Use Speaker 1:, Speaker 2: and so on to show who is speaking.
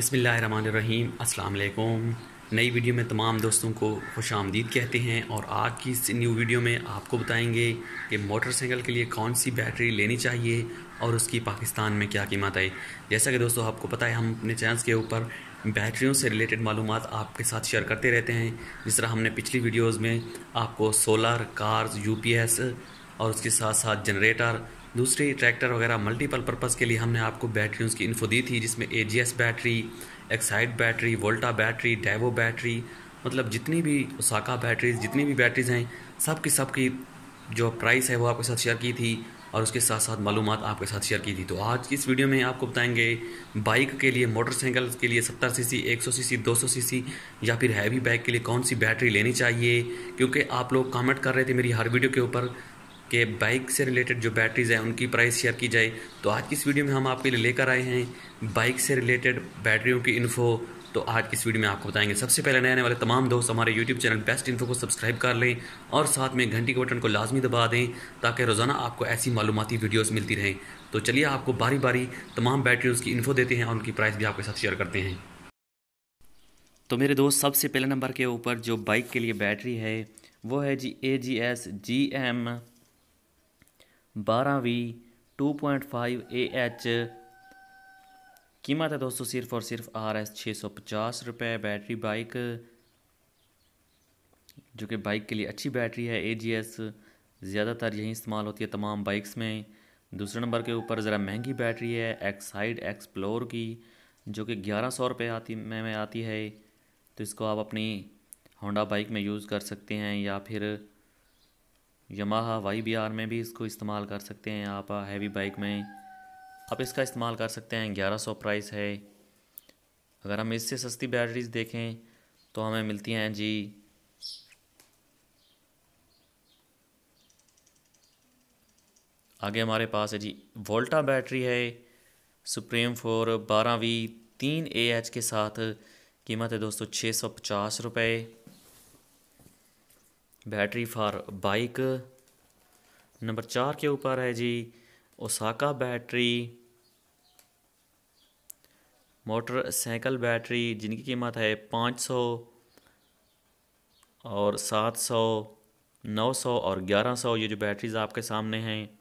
Speaker 1: बिसमीम वालेकुम नई वीडियो में तमाम दोस्तों को खुश आमदीद कहते हैं और आज की इस न्यू वीडियो में आपको बताएँगे कि मोटरसाइकिल के लिए कौन सी बैटरी लेनी चाहिए और उसकी पाकिस्तान में क्या कीमत है। जैसा कि दोस्तों आपको पता है, हम अपने चैनल के ऊपर बैटरियों से रिलेटेड मालूम आपके साथ शेयर करते रहते हैं। जिस तरह हमने पिछली वीडियोज़ में आपको सोलर कार्स यू और उसके साथ साथ जनरेटर दूसरी ट्रैक्टर वगैरह मल्टीपल पर्पज़ के लिए हमने आपको बैटरी उसकी इन्फो दी थी, जिसमें AGS battery Exide battery Volta battery Daewoo battery मतलब जितनी भी ओसाका बैटरीज जितनी भी बैटरीज हैं सब की सब की जो प्राइस है वो आपके साथ शेयर की थी और उसके साथ साथ मालूम आपके साथ शेयर की थी। तो आज की इस वीडियो में आपको बताएँगे बाइक के लिए मोटरसाइकिल के लिए 70 सीसी 100 सीसी 200 सीसी या फिर हैवी बाइक के लिए कौन सी बैटरी लेनी चाहिए, क्योंकि आप लोग कमेंट कर रहे थे मेरी हर वीडियो के ऊपर। कि बाइक से रिलेटेड जो बैटरीज़ हैं, उनकी प्राइस शेयर की जाए तो आज की इस वीडियो में हम आपके लिए लेकर आए हैं बाइक से रिलेटेड बैटरियों की इन्फो तो आज की इस वीडियो में आपको बताएँगे, सबसे पहले नए आने वाले तमाम दोस्त हमारे यूट्यूब चैनल बेस्ट इन्फो को सब्सक्राइब कर लें और साथ में घंटी के बटन को लाजमी दबा दें ताकि रोज़ाना आपको ऐसी मालूमती वीडियोज़ मिलती रहें। तो चलिए आपको बारी बारी तमाम बैटरीज की इन्फो देते हैं और उनकी प्राइस भी आपके साथ शेयर करते हैं। तो मेरे दोस्त, सबसे पहले नंबर के ऊपर जो बाइक के लिए बैटरी है, वो है G A G S G M बारह V two point five A H. कीमत है दोस्तों सिर्फ़ और सिर्फ़ आर एस छः सौ पचास रुपये बैटरी बाइक जो कि बाइक के लिए अच्छी बैटरी है। ए जी एस ज़्यादातर यही इस्तेमाल होती है तमाम बाइक्स में। दूसरे नंबर के ऊपर ज़रा महँगी बैटरी है एक्साइड एक्सप्लोर की जो कि ग्यारह सौ रुपये आती में, में आती है। तो इसको आप अपनी होंडा बाइक में यूज़ कर सकते हैं या फिर यमाहा वाई बी आर में भी इसको इस्तेमाल कर सकते हैं आप हैवी बाइक में। आप इसका इस्तेमाल कर सकते हैं, ग्यारह सौ प्राइस है। अगर हम इससे सस्ती बैटरीज देखें तो हमें मिलती हैं जी। आगे हमारे पास है जी वोल्टा बैटरी है। सुप्रीम फोर बारह वी तीन ए एच के साथ कीमत है दोस्तों छः सौ पचास रुपये बैटरी फॉर बाइक नंबर चार के ऊपर है जी, ओसाका बैटरी, मोटरसाइकिल बैटरी, जिनकी कीमत है पाँच सौ और सात सौ, नौ सौ और ग्यारह सौ। ये जो बैटरीज आपके सामने हैं